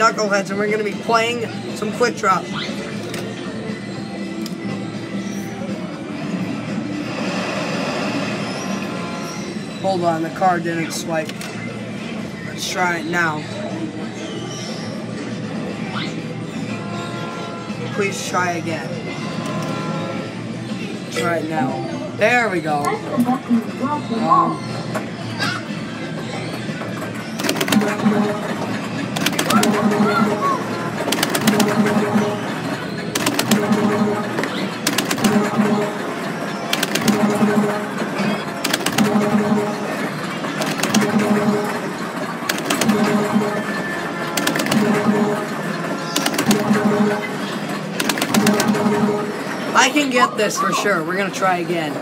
Knuckleheads, and we're gonna be playing some Quick Drop. Hold on, the car didn't swipe. Let's try it now. Please try again. Try it now. There we go. Um, I can get this for sure. We're gonna try again.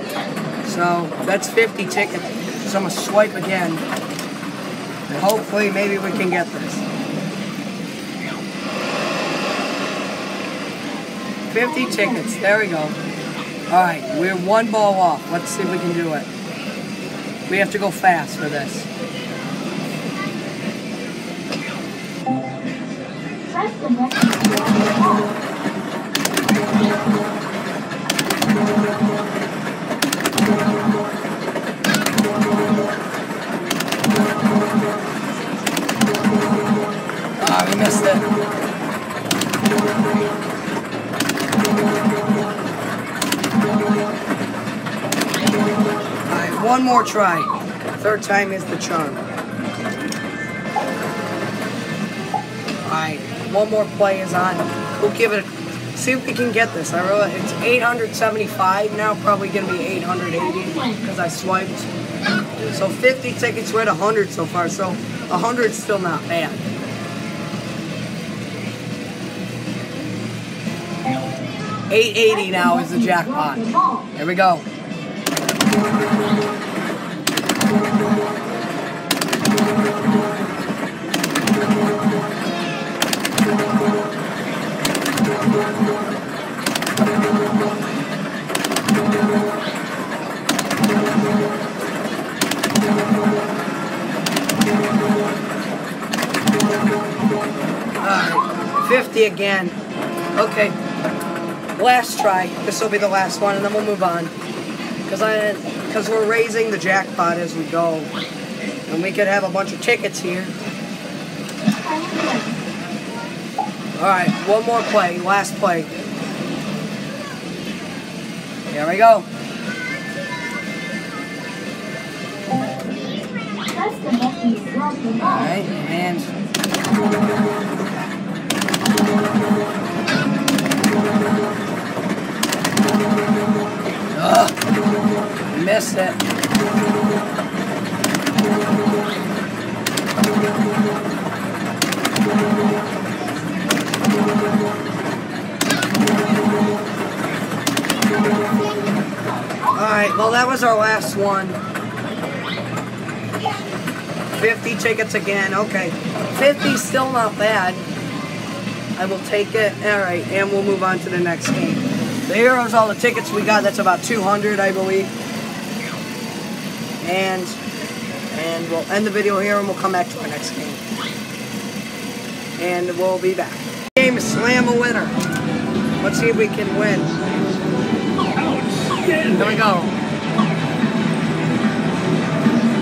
So that's 50 tickets. So I'm gonna swipe again. And hopefully maybe we can get this. 50 tickets. There we go. Alright, we're one ball off. Let's see if we can do it. We have to go fast for this. Ah, one more try. Third time is the charm. Alright, one more play is on. We'll give it a see if we can get this. I really it's 875 now, probably gonna be 880 because I swiped. So 50 tickets, we're at 100 so far, so 100 is still not bad. Eight eighty now is the jackpot. Here we go. Alright, 50 again. Okay, last try. This will be the last one, and then we'll move on. Because I, because we're raising the jackpot as we go, and we could have a bunch of tickets here. All right, one more play, last play. Here we go. All right, and missed it. Alright, well that was our last one. 50 tickets again, okay. 50 still not bad. I will take it. Alright, and we'll move on to the next game. So here's all the tickets we got. That's about 200, I believe. And and we'll end the video here and we'll come back to our next game. And we'll be back. Game Slam a winner. Let's see if we can win. Here we go.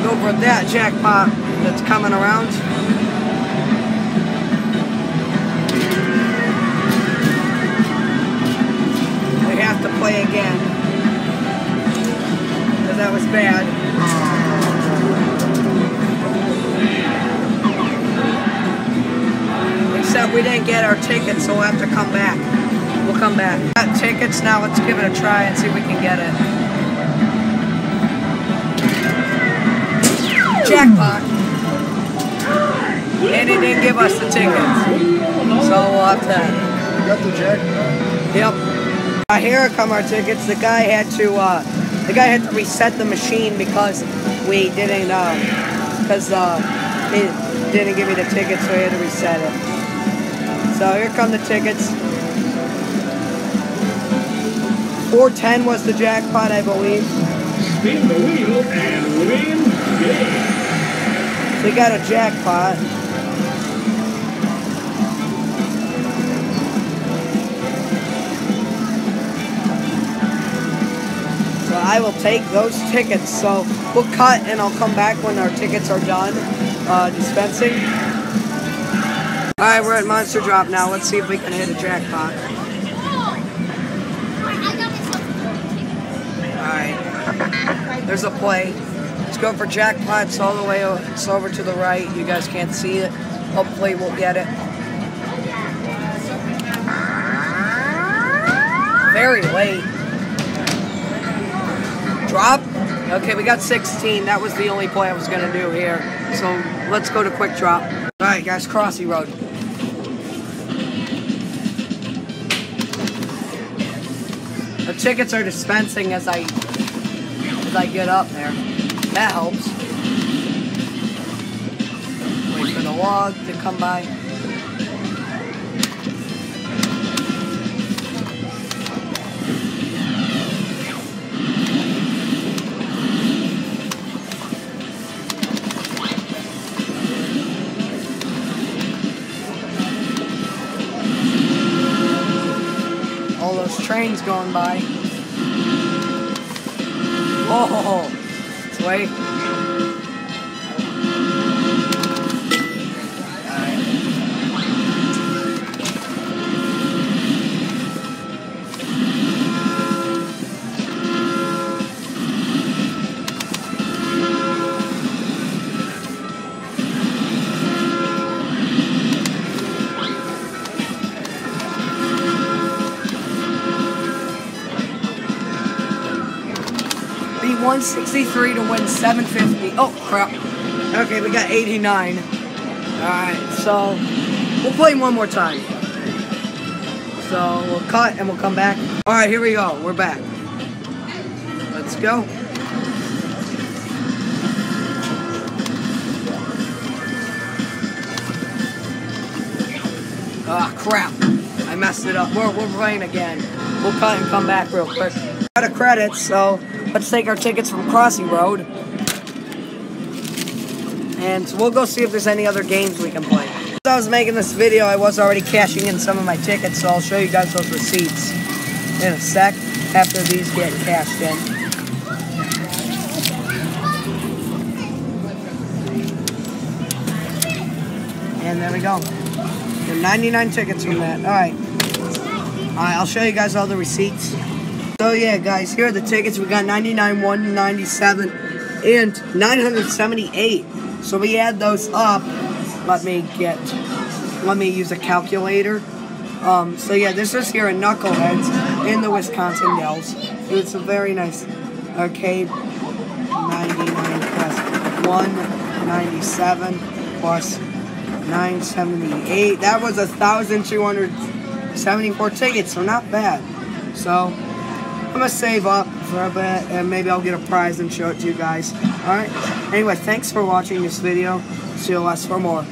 Go for that jackpot that's coming around. We have to play again. Because that was bad. Our tickets, so we'll have to come back. We'll come back. Got tickets now, let's give it a try and see if we can get it. Jackpot. And he didn't give us the tickets. So we'll have to Got the jackpot. Yep. Uh, here come our tickets. The guy had to, uh, the guy had to reset the machine because we didn't, because uh, he didn't give me the tickets, so he had to reset it. So here come the tickets. 410 was the jackpot, I believe. Spin the wheel and win big. So we got a jackpot. So I will take those tickets. So we'll cut and I'll come back when our tickets are done uh, dispensing. Alright, we're at Monster Drop now. Let's see if we can hit a jackpot. Alright. There's a play. Let's go for jackpots all the way o- it's over to the right. You guys can't see it. Hopefully we'll get it. Very late. Drop. Okay, we got 16. That was the only play I was gonna do here. So let's go to quick drop. Alright guys, Crossy Road. The tickets are dispensing as I as I get up there. That helps. Wait for the log to come by. Going by. Oh, let's wait. 163 to win 750. Oh, crap. Okay, we got 89. Alright, so we'll play one more time. So we'll cut and we'll come back. Alright, here we go. We're back. Let's go. Ah, crap. I messed it up. We're, we're playing again. We'll cut and come back real quick. Out of credits, so let's take our tickets from Crossy Road. And we'll go see if there's any other games we can play. As I was making this video, I was already cashing in some of my tickets, so I'll show you guys those receipts in a sec after these get cashed in. And there we go. There are 99 tickets from that. Alright. Alright, I'll show you guys all the receipts. So yeah, guys, here are the tickets. We got 99, 197, and 978. So we add those up. Let me get, let me use a calculator. Um, so yeah, this is here in Knuckleheads in the Wisconsin Dells. It's a very nice arcade. 99 plus 197 plus 978. That was a thousand two hundred seventy-four tickets, so not bad. So I'm gonna save up for a bit, and maybe I'll get a prize and show it to you guys. All right. Anyway, thanks for watching this video. See you less for more.